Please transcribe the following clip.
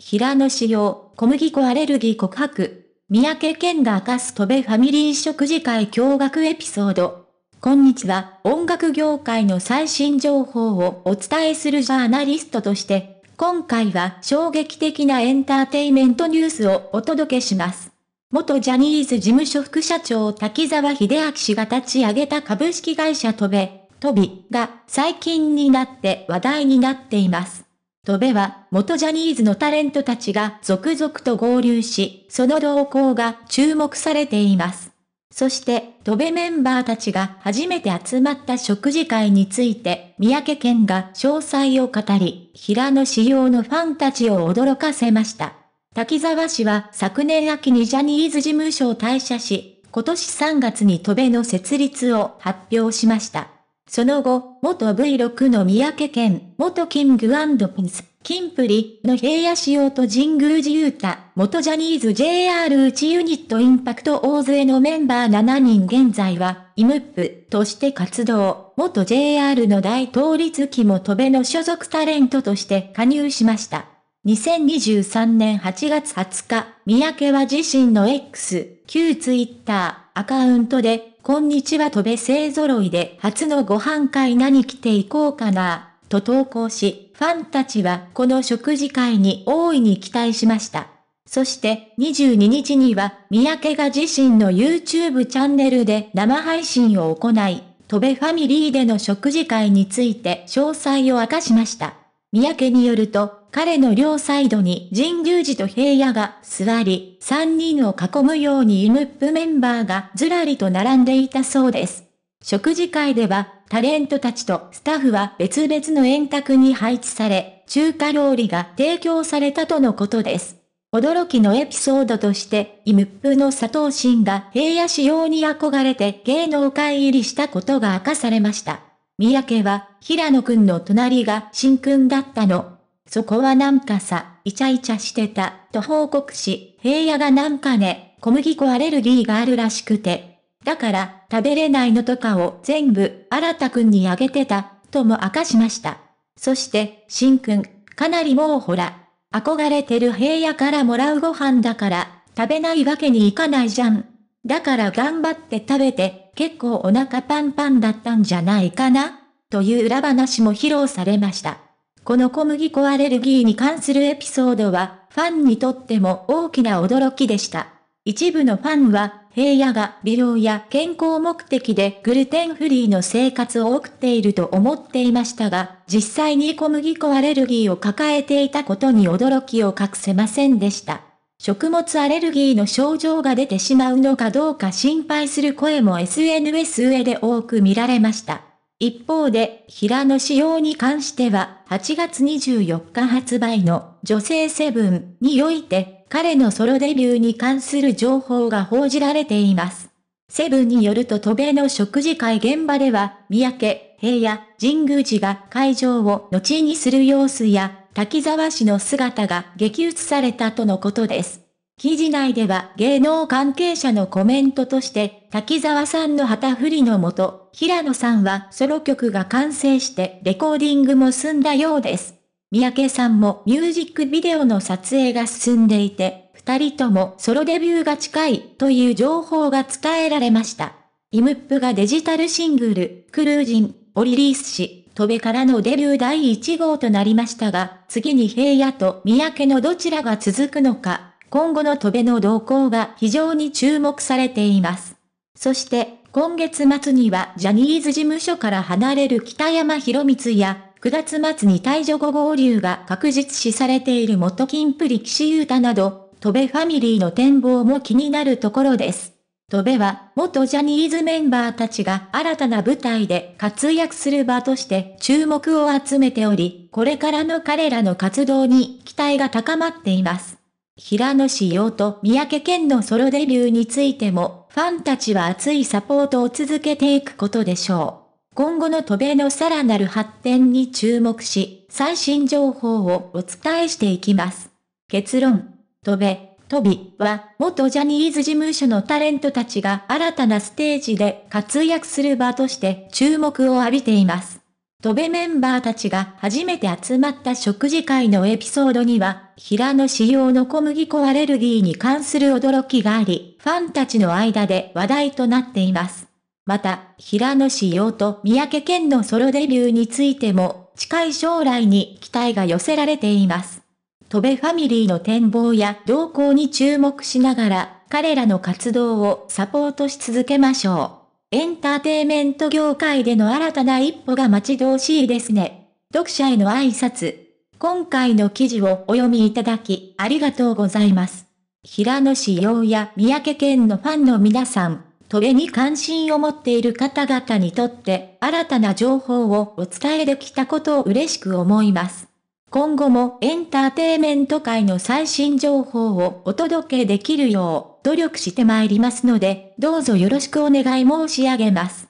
平野紫耀、小麦粉アレルギー告白。三宅健が明かす戸部ファミリー食事会驚愕エピソード。こんにちは、音楽業界の最新情報をお伝えするジャーナリストとして、今回は衝撃的なエンターテイメントニュースをお届けします。元ジャニーズ事務所副社長滝沢秀明氏が立ち上げた株式会社戸部、トビが最近になって話題になっています。戸部は元ジャニーズのタレントたちが続々と合流し、その動向が注目されています。そして、戸部メンバーたちが初めて集まった食事会について、三宅健が詳細を語り、平野仕様のファンたちを驚かせました。滝沢氏は昨年秋にジャニーズ事務所を退社し、今年3月に戸部の設立を発表しました。その後、元 V6 の三宅健、元キングピンス、キンプリの平野仕様と神宮寺勇太、元ジャニーズ JR 内ユニットインパクト大勢のメンバー7人現在は、イムップとして活動、元 JR の大統立期も戸部の所属タレントとして加入しました。2023年8月20日、三宅は自身の X、旧ツイッター、アカウントで、こんにちはとべ勢揃いで初のご飯会何着ていこうかな、と投稿し、ファンたちはこの食事会に大いに期待しました。そして22日には、三宅が自身の YouTube チャンネルで生配信を行い、戸部ファミリーでの食事会について詳細を明かしました。三宅によると、彼の両サイドに神宮寺と平野が座り、三人を囲むようにイムップメンバーがずらりと並んでいたそうです。食事会では、タレントたちとスタッフは別々の円卓に配置され、中華料理が提供されたとのことです。驚きのエピソードとして、イムップの佐藤真が平野仕様に憧れて芸能界入りしたことが明かされました。三宅は、平野くんの隣が新くんだったの。そこはなんかさ、イチャイチャしてた、と報告し、平野がなんかね、小麦粉アレルギーがあるらしくて。だから、食べれないのとかを全部、新田くんにあげてた、とも明かしました。そして、新くん、かなりもうほら、憧れてる平野からもらうご飯だから、食べないわけにいかないじゃん。だから頑張って食べて、結構お腹パンパンだったんじゃないかなという裏話も披露されました。この小麦粉アレルギーに関するエピソードは、ファンにとっても大きな驚きでした。一部のファンは、平野が美容や健康目的でグルテンフリーの生活を送っていると思っていましたが、実際に小麦粉アレルギーを抱えていたことに驚きを隠せませんでした。食物アレルギーの症状が出てしまうのかどうか心配する声も SNS 上で多く見られました。一方で、平野仕様に関しては、8月24日発売の女性セブンにおいて、彼のソロデビューに関する情報が報じられています。セブンによると渡米の食事会現場では、三宅、平野、神宮寺が会場を後にする様子や、滝沢氏の姿が激写されたとのことです。記事内では芸能関係者のコメントとして、滝沢さんの旗振りのもと、平野さんはソロ曲が完成してレコーディングも済んだようです。三宅さんもミュージックビデオの撮影が進んでいて、二人ともソロデビューが近いという情報が伝えられました。イムップがデジタルシングル、クルージンをリリースし、戸部からのデビュー第1号となりましたが、次に平野と三宅のどちらが続くのか、今後の戸部の動向が非常に注目されています。そして、今月末にはジャニーズ事務所から離れる北山博光や、9月末に退場後合流が確実視されている元金プリ岸優太など、戸部ファミリーの展望も気になるところです。戸部は、元ジャニーズメンバーたちが新たな舞台で活躍する場として注目を集めており、これからの彼らの活動に期待が高まっています。平野志陽と三宅健のソロデビューについても、ファンたちは熱いサポートを続けていくことでしょう。今後の戸部のさらなる発展に注目し、最新情報をお伝えしていきます。結論、戸部、トビは、元ジャニーズ事務所のタレントたちが新たなステージで活躍する場として注目を浴びています。戸部メンバーたちが初めて集まった食事会のエピソードには、平野仕様の小麦粉アレルギーに関する驚きがあり、ファンたちの間で話題となっています。また、平野仕様と三宅健のソロデビューについても、近い将来に期待が寄せられています。戸部ファミリーの展望や動向に注目しながら、彼らの活動をサポートし続けましょう。エンターテイメント業界での新たな一歩が待ち遠しいですね。読者への挨拶。今回の記事をお読みいただき、ありがとうございます。平野志陽や三宅県のファンの皆さん、トレに関心を持っている方々にとって、新たな情報をお伝えできたことを嬉しく思います。今後もエンターテイメント界の最新情報をお届けできるよう努力してまいりますので、どうぞよろしくお願い申し上げます。